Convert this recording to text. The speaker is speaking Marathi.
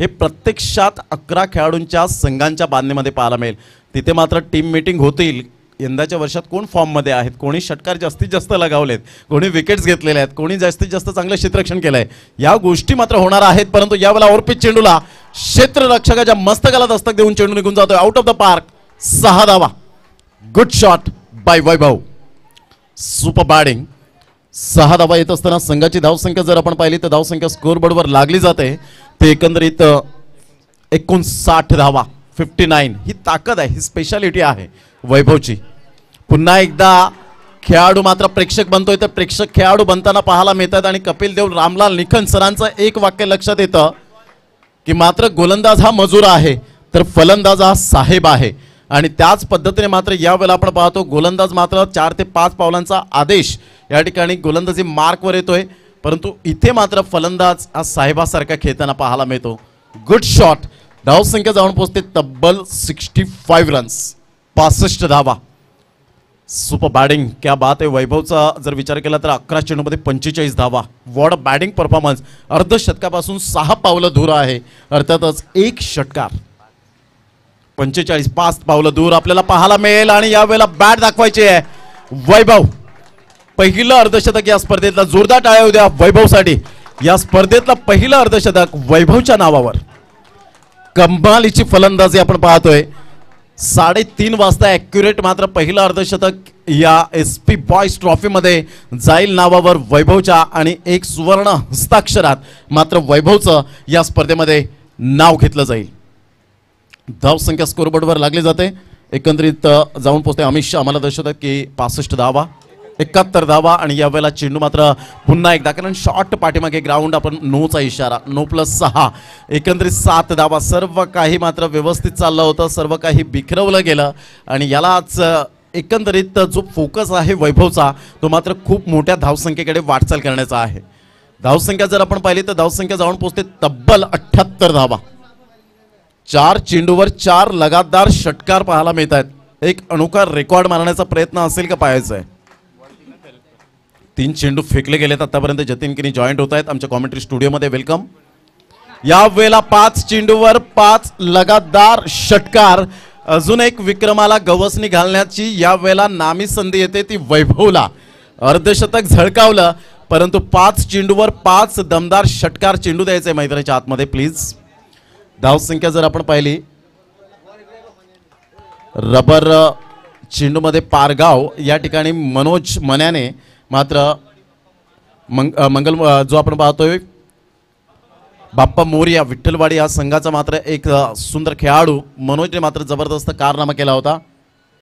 हे प्रत्यक्षात अकरा खेळाडूंच्या संघांच्या बांधणीमध्ये पाहायला मिळेल. तिथे मात्र टीम मीटिंग होतील. यंदाच्या वर्षात कोण फॉर्ममध्ये आहेत? कोणी षटकार जास्तीत जास्त लगावलेत? कोणी विकेट्स घेतलेले आहेत? कोणी जास्तीत जास्त चांगलं क्षेत्ररक्षण आहे या गोष्टी मात्र होणार आहेत परंतु यावेळेला ओरपित चेंडूला क्षेत्ररक्षकाच्या मस्तकाला दस्तक देऊन चेंडू निघून जातोय. आउट ऑफ द पार्क सहा धावा. Good shot by Vaibhav. Super batting सहा धावा येत असताना संघाची धावसंख्या जर आपण पाहिली तर धावसंख्या स्कोरबोर्डवर लागली जाते. ते एकंदरीत एकोणसाठ धावा फिफ्टी नाईन ही ताकद आहे ही स्पेशालिटी आहे वैभवची. पुन्हा एकदा खेळाडू मात्र प्रेक्षक बनतोय तर प्रेक्षक खेळाडू बनताना पाहायला मिळतात आणि कपिल देव रामलाल निखन सरांचं एक वाक्य लक्षात येतं की मात्र गोलंदाज हा मजूर आहे तर फलंदाज हा साहेब आहे. आणि त्याच पद्धतीने मात्र यावेळेला आपण पाहतो गोलंदाज मात्र चार ते पाच पावलांचा आदेश या ठिकाणी गोलंदाजी मार्कवर येतोय. परंतु इथे मात्र फलंदाज हा साहेबासारखा खेळताना पाहायला मिळतो. गुड शॉट धावसंख्या जाऊन पोहोचते तब्बल सिक्स्टी फाईव्ह रन्स पासष्ट धावा. सुपर बॅटिंग क्या बात आहे. वैभवचा जर विचार केला तर अकरा चेंडूमध्ये पंचेचाळीस धावा. वॉड बॅटिंग परफॉर्मन्स अर्धशतकापासून सहा पावलं दूर आहे. अर्थातच एक षटकार. पंचेचाळीस पाच पावलं दूर आपल्याला पाहायला मिळेल आणि यावेळेला बॅट दाखवायची आहे. वैभव. पहिलं अर्धशतक या स्पर्धेतला जोरदार टाळ्या उद्या वैभवसाठी. या स्पर्धेतला पहिलं अर्धशतक वैभवच्या नावावर. कमालीची फलंदाजी आपण पाहतोय. साडेतीन वाजता ॲक्युरेट मात्र पहिलं अर्धशतक या एस पी बॉयज ट्रॉफीमध्ये जाईल नावावर वैभवच्या आणि एक सुवर्ण हस्ताक्षरात मात्र वैभवचं या स्पर्धेमध्ये नाव घेतलं जाईल. धावसंख्या स्कोरबोर्डवर लागली जाते. एकंदरीत जाऊन पोहोचते अमित शहा. आम्हाला दर्शवतात की पासष्ट धावा. एकाहत्तर धावा आणि यावेळेला चेंडू मात्र पुन्हा एकदा कारण शॉर्ट पाठीमागे ग्राउंड आपण नोचा इशारा नो प्लस सहा. एकंदरीत सात धावा सर्व काही मात्र व्यवस्थित चाललं होतं सर्व काही बिखरवलं गेलं आणि यालाच एकंदरीत जो फोकस आहे वैभवचा तो मात्र खूप मोठ्या धावसंख्येकडे वाटचाल करण्याचा आहे. धावसंख्या जर आपण पाहिली तर धावसंख्या जाऊन पोहोचते तब्बल अठ्ठ्याहत्तर धावा. चार चेंडूवर चार लगातार षटकार पाहायला मिळत आहेत एक अनोखा रेकॉर्ड मारण्याचा प्रयत्न असेल का पाहायचा आहे तीन चेंडू फेकले गेलेत आतापर्यंत. जतीन किनी जॉईंट होत आहेत. आमच्या कॉमेंट्री स्टुडिओमध्ये वेलकम या वेळेला पाच चेंडूवर पाच लगातार षटकार. अजून एक विक्रमाला गवसणी घालण्याची या वेळेला नामी संधी येते ती वैभवला. अर्धशतक झळकावलं परंतु पाच चेंडूवर पाच दमदार षटकार चेंडू द्यायचे मैदानाच्या आतमध्ये प्लीज धावसंख्या जर आपण पाहिली. रबर चेंडूमध्ये पारगाव या ठिकाणी मनोज मन्याने मात्र मंग मंगल जो आपण पाहतोय बाप्पा मोरिया विठ्ठलवाडी या संघाचा मात्र एक सुंदर खेळाडू मनोजने मात्र जबरदस्त कारनामा केला होता.